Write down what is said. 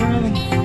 running.